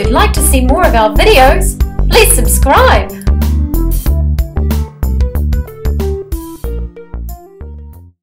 you'd like to see more of our videos, please subscribe.